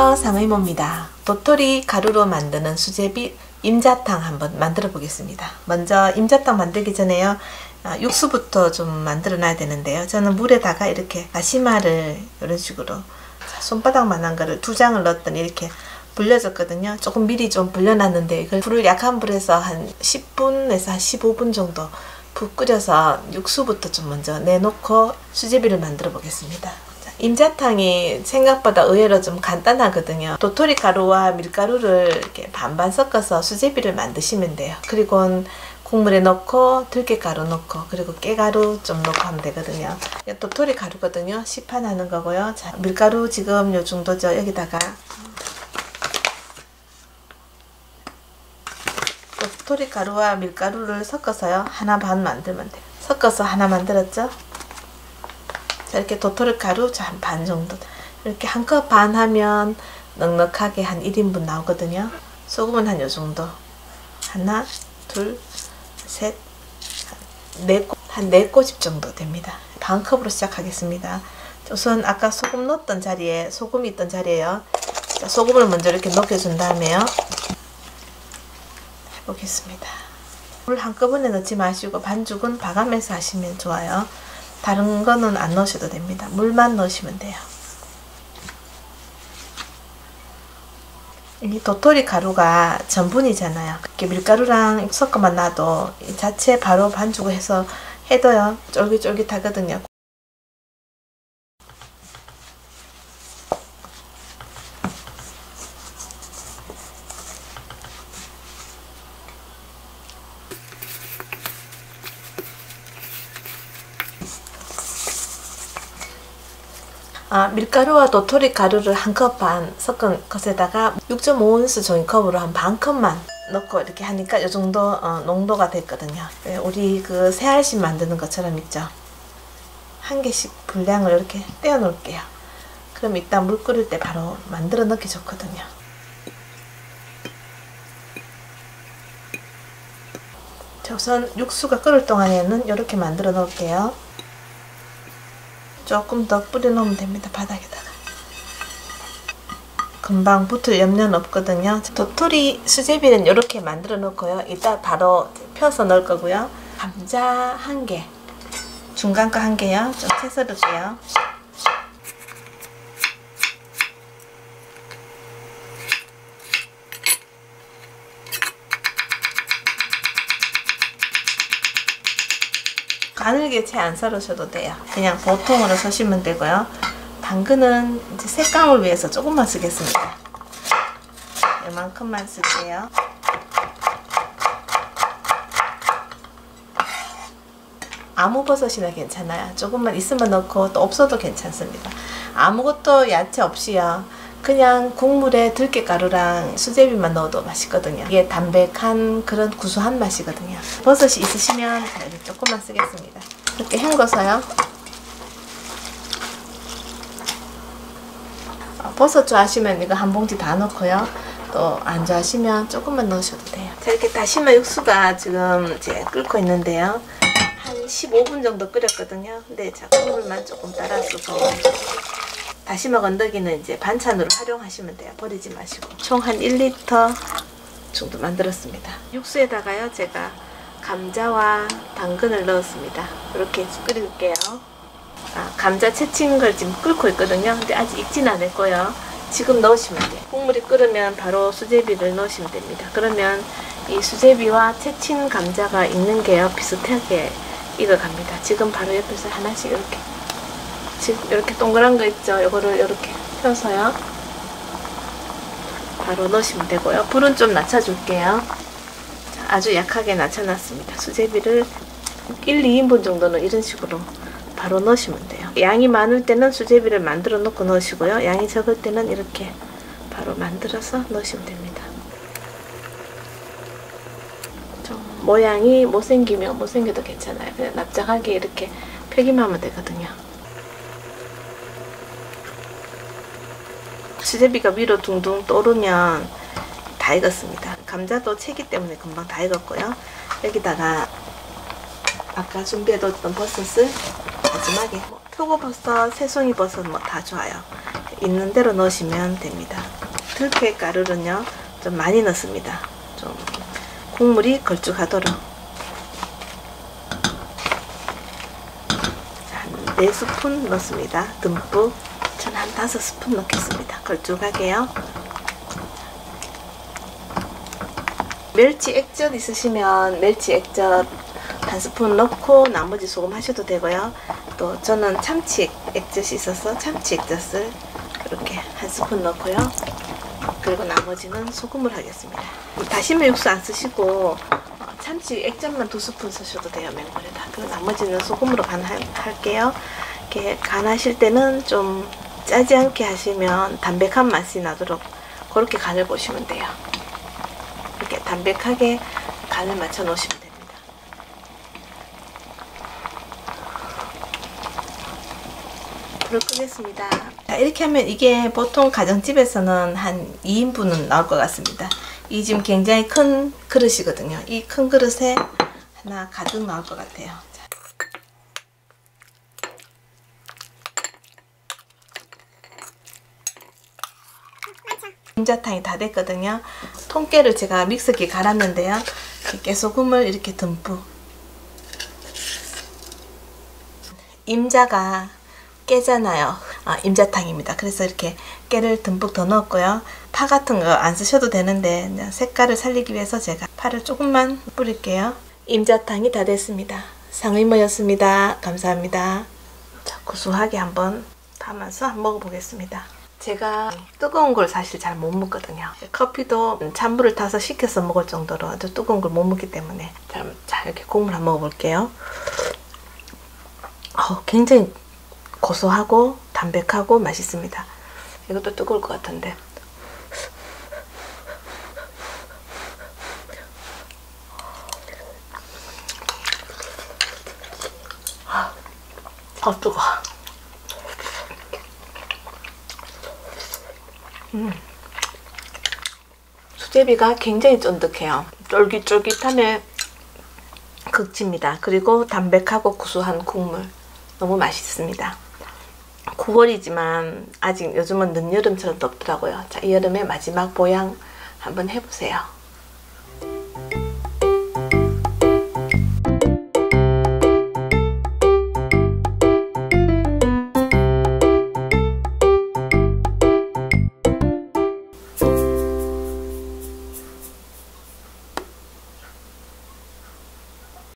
안녕하세요 상의모입니다. 도토리 가루로 만드는 수제비 임자탕 한번 만들어 보겠습니다. 먼저 임자탕 만들기 전에요. 아, 육수부터 좀 만들어 놔야 되는데요. 저는 물에다가 이렇게 다시마를 이런 식으로 손바닥만한 거를 두 장을 넣었더니 이렇게 불려졌거든요. 조금 미리 좀 불려놨는데 이걸 불을 약한 불에서 한 10분에서 한 15분 정도 푹 끓여서 육수부터 좀 먼저 내놓고 수제비를 만들어 보겠습니다 임자탕이 생각보다 의외로 좀 간단하거든요. 도토리 가루와 밀가루를 이렇게 반반 섞어서 수제비를 만드시면 돼요. 그리고 국물에 넣고 들깨가루 넣고 그리고 깨가루 좀 넣고 하면 되거든요. 도토리 가루거든요. 시판하는 거고요. 자, 밀가루 지금 요 정도죠. 여기다가 도토리 가루와 밀가루를 섞어서요. 하나 반 만들면 돼요. 섞어서 하나 만들었죠? 자, 이렇게 도토리 가루 한 반 정도. 이렇게 한 컵 반 하면 넉넉하게 한 1인분 나오거든요. 소금은 한 요 정도. 하나 둘셋한 네 꼬집 정도 됩니다. 반 컵으로 시작하겠습니다. 우선 아까 소금 넣었던 자리에 소금이 있던 자리에요. 자, 소금을 먼저 이렇게 녹여준 다음에요. 해보겠습니다. 물 한꺼번에 넣지 마시고 반죽은 봐가면서 하시면 좋아요 다른 거는 안 넣으셔도 됩니다. 물만 넣으시면 돼요. 이 도토리 가루가 전분이잖아요. 이렇게 밀가루랑 섞어만 놔도 이 자체 바로 반죽을 해서 해도요 쫄깃쫄깃하거든요. 아, 밀가루와 도토리 가루를 한 컵 반 섞은 것에다가 6.5온스 종이컵으로 한 반 컵만 넣고 이렇게 하니까 이 정도 어, 농도가 됐거든요. 네, 우리 그 새알심 만드는 것처럼 있죠. 한 개씩 분량을 이렇게 떼어 놓을게요. 그럼 이따 물 끓일 때 바로 만들어 넣기 좋거든요. 우선 육수가 끓을 동안에는 이렇게 만들어 놓을게요. 조금 더 뿌려놓으면 됩니다. 바닥에다가. 금방 붙을 염려는 없거든요. 도토리 수제비는 이렇게 만들어 놓고요. 이따 바로 펴서 넣을 거고요. 감자 한 개, 중간 거 한 개요. 좀 채 썰을게요. 가늘게 채 안 썰으셔도 돼요. 그냥 보통으로 서시면 되고요. 당근은 이제 색감을 위해서 조금만 쓰겠습니다. 이만큼만 쓸게요. 아무 버섯이나 괜찮아요. 조금만 있으면 넣고 또 없어도 괜찮습니다. 아무것도 야채 없이요. 그냥 국물에 들깨가루랑 수제비만 넣어도 맛있거든요. 이게 담백한 그런 구수한 맛이거든요. 버섯이 있으시면 조금만 쓰겠습니다. 이렇게 헹궈서요. 어, 버섯 좋아하시면 이거 한 봉지 다 넣고요. 또 안 좋아하시면 조금만 넣으셔도 돼요. 자 이렇게 다시마 육수가 지금 이제 끓고 있는데요. 한 15분 정도 끓였거든요. 근데 자 국물만 조금 따라서 다시마 건더기는 이제 반찬으로 활용하시면 돼요. 버리지 마시고. 총 한 1리터 정도 만들었습니다. 육수에다가요, 제가 감자와 당근을 넣었습니다. 이렇게 끓일게요. 아, 감자 채친 걸 지금 끓고 있거든요. 근데 아직 익진 않았고요. 지금 넣으시면 돼요. 국물이 끓으면 바로 수제비를 넣으시면 됩니다. 그러면 이 수제비와 채친 감자가 익는 게요. 비슷하게 익어갑니다. 지금 바로 옆에서 하나씩 이렇게 이렇게 동그란 거 있죠? 이거를 이렇게 펴서요. 바로 넣으시면 되고요. 불은 좀 낮춰줄게요. 자, 아주 약하게 낮춰놨습니다. 수제비를 1, 2인분 정도는 이런 식으로 바로 넣으시면 돼요. 양이 많을 때는 수제비를 만들어 놓고 넣으시고요. 양이 적을 때는 이렇게 바로 만들어서 넣으시면 됩니다. 좀 모양이 못생기면 못생겨도 괜찮아요. 그냥 납작하게 이렇게 펴기만 하면 되거든요. 수제비가 위로 둥둥 떠오르면 다 익었습니다. 감자도 채기 때문에 금방 다 익었고요. 여기다가 아까 준비해뒀던 버섯을 마지막에 뭐 표고버섯, 새송이버섯 뭐 다 좋아요. 있는 대로 넣으시면 됩니다. 들깨 가루는요 좀 많이 넣습니다. 좀 국물이 걸쭉하도록 한 4스푼 넣습니다. 듬뿍 한 5스푼 넣겠습니다. 걸쭉하게요. 멸치 액젓 있으시면 멸치 액젓 한 스푼 넣고 나머지 소금 하셔도 되고요. 또 저는 참치 액젓이 있어서 참치 액젓을 이렇게 한 스푼 넣고요. 그리고 나머지는 소금을 하겠습니다. 다시마 육수 안 쓰시고 어, 참치 액젓만 두 스푼 쓰셔도 돼요. 맹물에다. 그리고 나머지는 소금으로 간할게요. 이렇게 간하실 때는 좀 짜지 않게 하시면 담백한 맛이 나도록 그렇게 간을 보시면 돼요. 이렇게 담백하게 간을 맞춰 놓으시면 됩니다. 불을 끄겠습니다. 자, 이렇게 하면 이게 보통 가정집에서는 한 2인분은 나올 것 같습니다. 이 지금 굉장히 큰 그릇이거든요. 이 큰 그릇에 하나 가득 나올 것 같아요. 자. 감자탕이 다 됐거든요. 통깨를 제가 믹서기에 갈았는데요. 깨소금을 이렇게 듬뿍 임자가 깨잖아요. 아, 임자탕입니다. 그래서 이렇게 깨를 듬뿍 더 넣었고요. 파 같은 거 안 쓰셔도 되는데 색깔을 살리기 위해서 제가 파를 조금만 뿌릴게요. 임자탕이 다 됐습니다. 상의모였습니다. 감사합니다. 자, 구수하게 한번 담아서 한번 먹어보겠습니다. 제가 뜨거운 걸 사실 잘 못 먹거든요. 커피도 찬물을 타서 식혀서 먹을 정도로 아주 뜨거운 걸 못 먹기 때문에 자, 이렇게 국물 한번 먹어볼게요. 어, 굉장히 고소하고 담백하고 맛있습니다. 이것도 뜨거울 것 같은데. 아, 아 뜨거. 음. 수제비가 굉장히 쫀득해요. 쫄깃쫄깃함에 극치입니다. 그리고 담백하고 구수한 국물 너무 맛있습니다. 9월이지만 아직 요즘은 늦여름처럼 덥더라고요. 자, 이 여름의 마지막 보양 한번 해보세요.